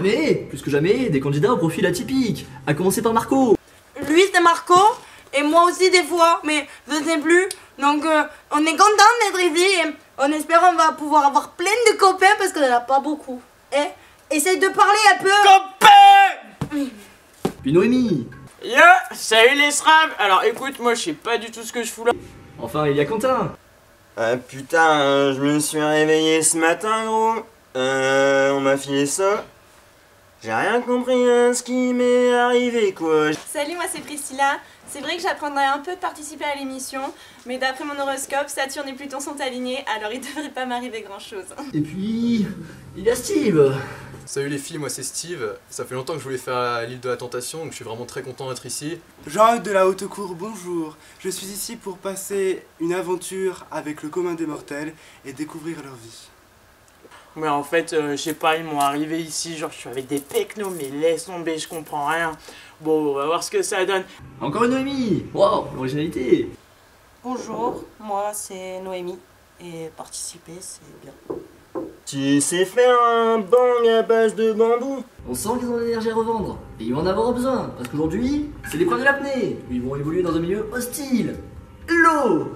Plus que jamais, des candidats au profil atypique. À commencer par Marco. Lui c'est Marco et moi aussi des fois, mais je sais plus. Donc euh, on est content d'être ici et on espère qu'on va pouvoir avoir plein de copains parce qu'on en a pas beaucoup. Eh, essaye de parler un peu. Copain Puis Noémie. Yo, salut les SRAM Alors écoute, moi je sais pas du tout ce que je fous là. Enfin, il y a Quentin. Ah putain, euh, je me suis réveillé ce matin gros. Euh, on m'a filé ça. J'ai rien compris à ce qui m'est arrivé quoi. Salut, moi c'est Priscilla. C'est vrai que j'apprendrais un peu de participer à l'émission, mais d'après mon horoscope, Saturne et Pluton sont alignés, alors il devrait pas m'arriver grand chose. Et puis, il y a Steve. Salut les filles, moi c'est Steve. Ça fait longtemps que je voulais faire l'île de la tentation, donc je suis vraiment très content d'être ici. Jean de la Haute Cour, bonjour. Je suis ici pour passer une aventure avec le commun des mortels et découvrir leur vie. Mais en fait, euh, je sais pas, ils m'ont arrivé ici, genre je suis avec des pecnos, mais laisse tomber, je comprends rien. Bon, on va voir ce que ça donne. Encore une Noémie. Waouh, l'originalité. Bonjour, moi c'est Noémie et participer c'est bien. Tu sais faire un bang à base de bambou? On sent qu'ils ont de l'énergie à revendre. Et ils vont en avoir besoin. Parce qu'aujourd'hui, c'est l'épreuve de l'apnée. Ils vont évoluer dans un milieu hostile. L'eau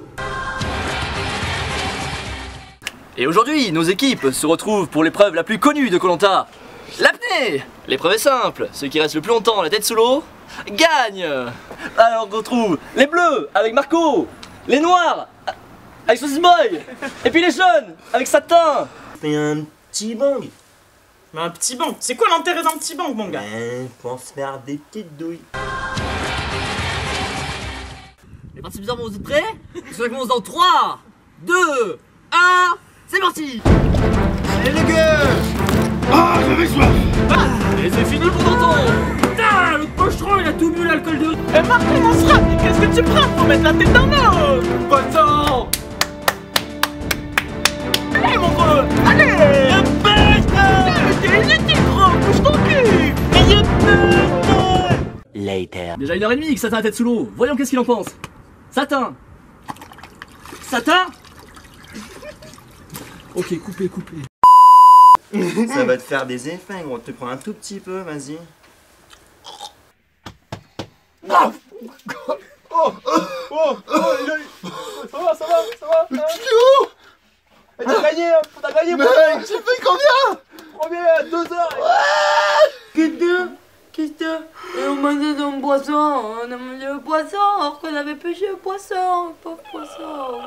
Et aujourd'hui, nos équipes se retrouvent pour l'épreuve la plus connue de Colanta. L'apnée! L'épreuve est simple, ceux qui restent le plus longtemps la tête sous l'eau gagnent. Alors on retrouve les bleus avec Marco, les noirs avec Sauce Boy, et puis les jaunes avec Satin. Fais un petit bang. Mais un petit banc, c'est quoi l'intérêt d'un petit banc, mon gars? Ben, pour se faire des petites douilles. Les participants, vous êtes prêts? Ça commence dans 3, 2, 1, c'est parti Allez les gars Ah, j'avais soif Et c'est fini pour longtemps Putain, le cocheron, il a tout bu l'alcool de... Eh mon SRAM, mais qu'est-ce que tu prends pour mettre la tête dans l'eau Pas Allez, mon gros Allez Bête T'es inutile, gros, bouge ton cul. Later. Déjà une heure et demie que Satin a la tête sous l'eau. Voyons qu'est-ce qu'il en pense. Satin. Satin Ok, coupez, coupez. Ça va te faire des effets gros, te prends un tout petit peu, vas-y. T'as gagné T'as gagné Mec, j'ai fait combien? Premier, deux heures. Qu'est-ce que Qu'est-ce que Et on mangeait un poisson, on a mangé le poisson alors qu'on avait pêché le poisson, pauvre poisson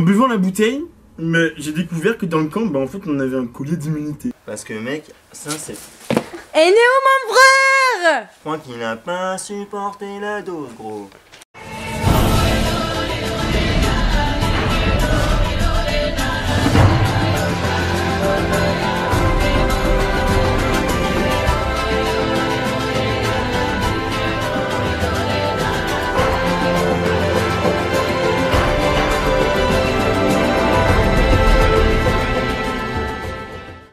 En buvant la bouteille, mais j'ai découvert que dans le camp, bah en fait on avait un collier d'immunité. Parce que mec, ça c'est... Et Néo mon frère Je crois qu'il n'a pas supporté la dose gros.